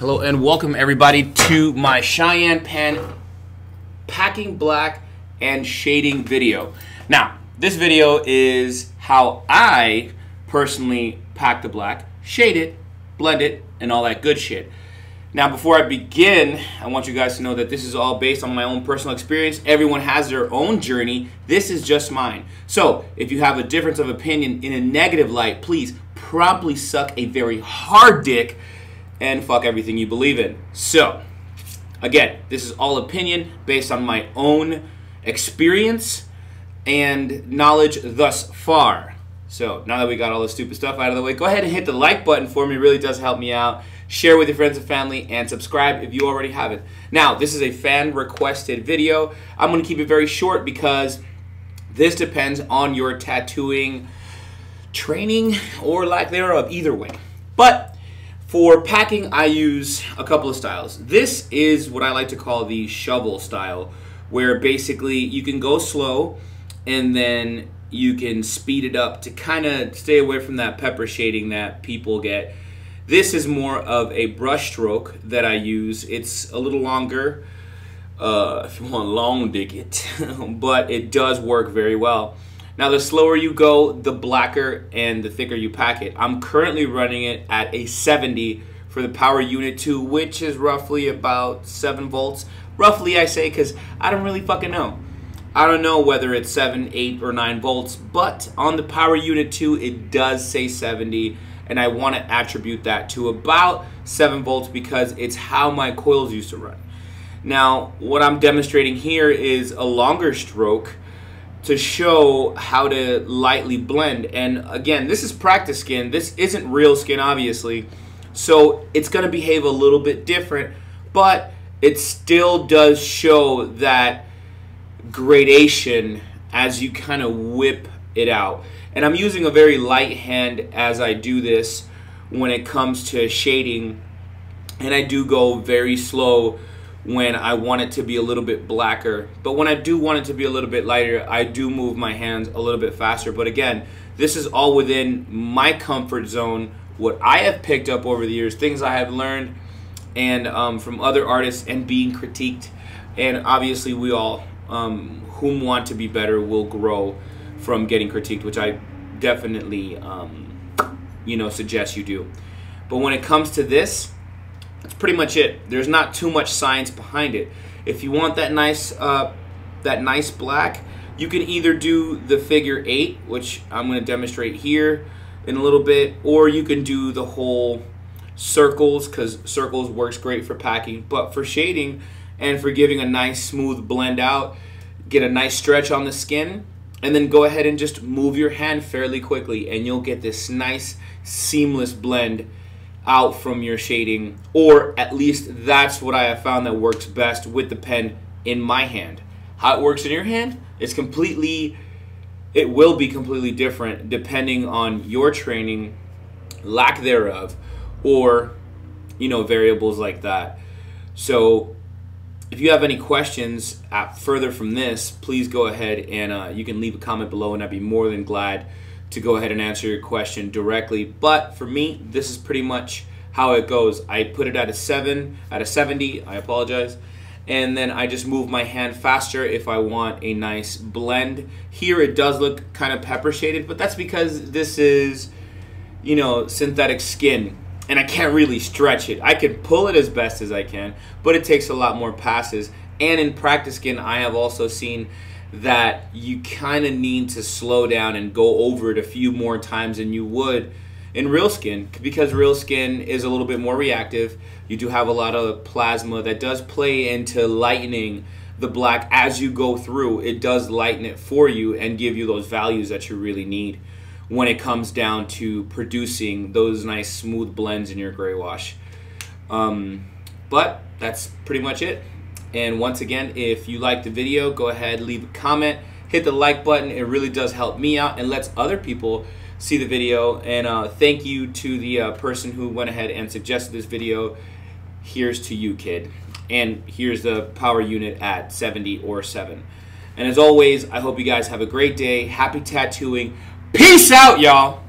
Hello and welcome everybody to my Cheyenne Pen packing black and shading video. Now, this video is how I personally pack the black, shade it, blend it, and all that good shit. Now, before I begin, I want you guys to know that this is all based on my own personal experience. Everyone has their own journey. This is just mine. So, if you have a difference of opinion in a negative light, please promptly suck a very hard dick and fuck everything you believe in. So, again, this is all opinion based on my own experience and knowledge thus far. So, now that we got all the stupid stuff out of the way, go ahead and hit the like button for me. It really does help me out share with your friends and family, and subscribe if you already haven't. Now, this is a fan requested video. I'm going to keep it very short because this depends on your tattooing training or lack thereof, either way. But for packing, I use a couple of styles. This is what I like to call the shovel style, where basically you can go slow and then you can speed it up to kind of stay away from that pepper shading that people get this is more of a brush stroke that I use. It's a little longer, uh, if you want long dig it, but it does work very well. Now the slower you go, the blacker and the thicker you pack it. I'm currently running it at a 70 for the power unit 2, which is roughly about 7 volts. Roughly I say because I don't really fucking know. I don't know whether it's 7, 8, or 9 volts, but on the power unit 2 it does say 70 and I want to attribute that to about 7 volts because it's how my coils used to run. Now, what I'm demonstrating here is a longer stroke to show how to lightly blend. And again, this is practice skin. This isn't real skin, obviously. So it's going to behave a little bit different, but it still does show that gradation as you kind of whip it out. And I'm using a very light hand as I do this when it comes to shading. And I do go very slow when I want it to be a little bit blacker. But when I do want it to be a little bit lighter, I do move my hands a little bit faster. But again, this is all within my comfort zone, what I have picked up over the years, things I have learned and um, from other artists and being critiqued. And obviously we all, um, whom want to be better, will grow from getting critiqued, which I definitely, um, you know, suggest you do. But when it comes to this, that's pretty much it. There's not too much science behind it. If you want that nice, uh, that nice black, you can either do the figure eight, which I'm going to demonstrate here in a little bit, or you can do the whole circles because circles works great for packing. But for shading and for giving a nice smooth blend out, get a nice stretch on the skin, and then go ahead and just move your hand fairly quickly and you'll get this nice seamless blend out from your shading or at least that's what I have found that works best with the pen in my hand. How it works in your hand is completely it will be completely different depending on your training, lack thereof, or you know variables like that. So if you have any questions further from this, please go ahead and uh, you can leave a comment below, and I'd be more than glad to go ahead and answer your question directly. But for me, this is pretty much how it goes. I put it at a 7, at a 70, I apologize. And then I just move my hand faster if I want a nice blend. Here it does look kind of pepper shaded, but that's because this is, you know, synthetic skin and I can't really stretch it. I can pull it as best as I can, but it takes a lot more passes. And in practice skin, I have also seen that you kind of need to slow down and go over it a few more times than you would in real skin because real skin is a little bit more reactive. You do have a lot of plasma that does play into lightening the black as you go through. It does lighten it for you and give you those values that you really need when it comes down to producing those nice smooth blends in your gray wash. Um, but that's pretty much it. And once again, if you like the video, go ahead, leave a comment, hit the like button. It really does help me out and lets other people see the video. And uh, thank you to the uh, person who went ahead and suggested this video. Here's to you, kid. And here's the power unit at 70 or 7. And as always, I hope you guys have a great day. Happy tattooing. Peace out, y'all.